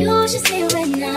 You should see right now.